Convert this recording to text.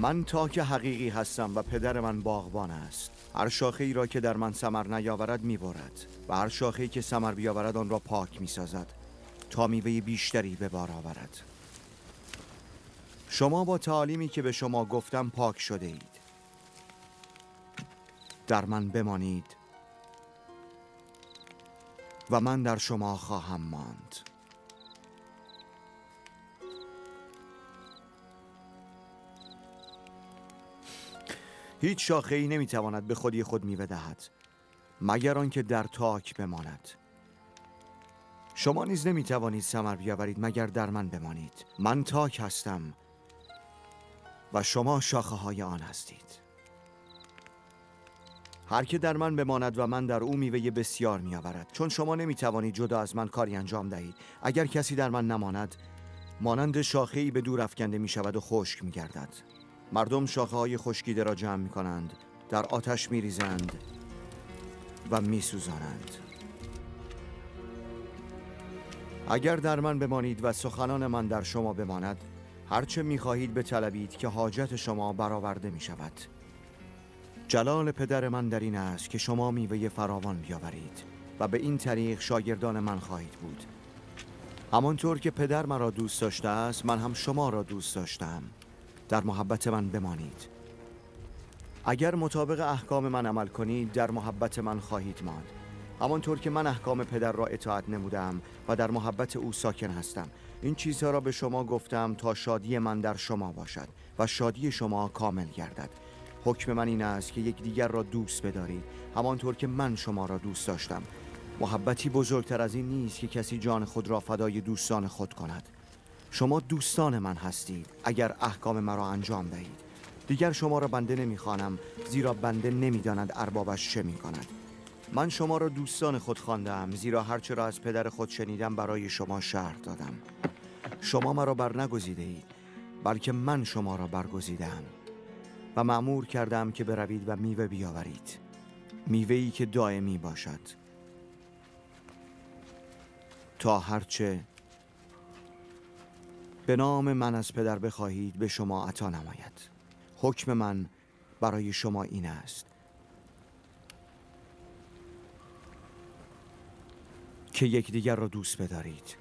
من تاک حقیقی هستم و پدر من باغبان است. هر شاخه ای را که در من سمر نیاورد می‌برد و هر شاخه ای که سمر بیاورد آن را پاک می‌سازد تا میوه بیشتری به بار آورد. شما با تعالیمی که به شما گفتم پاک شده اید. در من بمانید و من در شما خواهم ماند. هیچ شاخه ای نمی‌تواند به خودی خود میوه دهد مگر آنکه در تاک بماند. شما نیز نمی‌توانید ثمر بیاورید مگر در من بمانید. من تاک هستم و شما شاخه های آن هستید. هر که در من بماند و من در او میوه بسیار میآورد چون شما نمی‌توانید جدا از من کاری انجام دهید. اگر کسی در من نماند مانند شاخه ای به دور افکنده می شود و خشک می گردد مردم شاخه های خشکیده را جمع می کنند در آتش می ریزند و می سوزانند اگر در من بمانید و سخنان من در شما بماند هرچه می خواهید بطلبید که حاجت شما برآورده می شود جلال پدر من در این است که شما میوه فراوان بیاورید و به این طریق شاگردان من خواهید بود. همانطور که پدر مرا دوست داشته است من هم شما را دوست داشتم. در محبت من بمانید. اگر مطابق احکام من عمل کنید در محبت من خواهید ماند. همانطور که من احکام پدر را اطاعت نمودم و در محبت او ساکن هستم. این چیزها را به شما گفتم تا شادی من در شما باشد و شادی شما کامل گردد. حکم من این است که یکدیگر را دوست بدارید همانطور که من شما را دوست داشتم. محبتی بزرگتر از این نیست که کسی جان خود را فدای دوستان خود کند. شما دوستان من هستید. اگر احکام مرا انجام دهید. دیگر شما را بنده نمی‌خوانم زیرا بنده نمی‌داند اربابش چه می‌کند. من شما را دوستان خود خواندم زیرا هرچه را از پدر خود شنیدم برای شما شهر دادم. شما مرا بر نگزیده اید بلکه من شما را برگزیدم و معمور کردم که بروید و میوه بیاورید. میوهی که دائمی باشد. تا هرچه به نام من از پدر بخواهید به شما عطا نماید. حکم من برای شما این است. که یکدیگر را دوست بدارید.